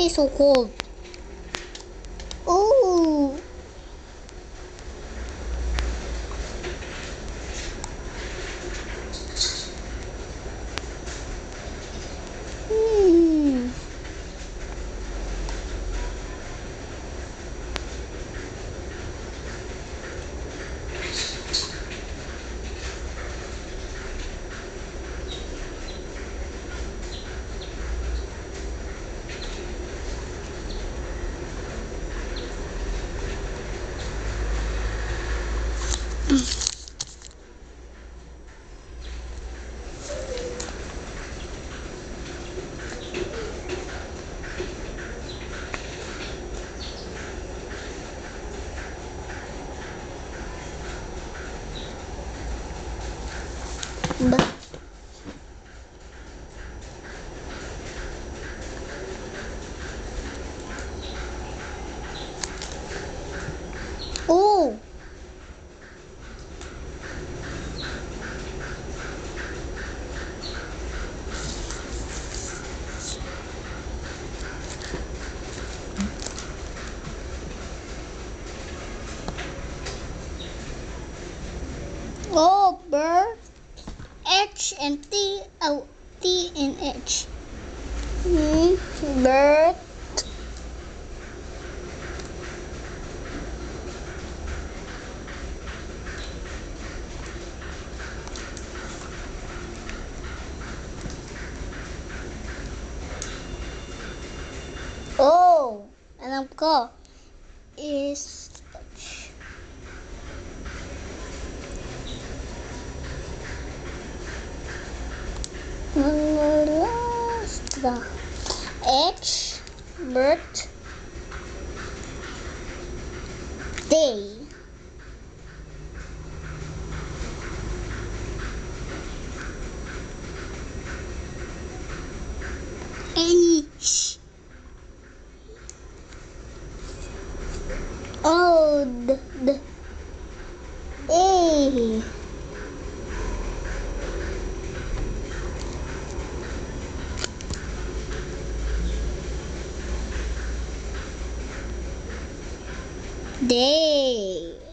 でそこ Ba- Oh. Oh. H and T. Oh, T and H. Hmm. Bird. Oh, alam. Is Last H birth day. H O D D A day.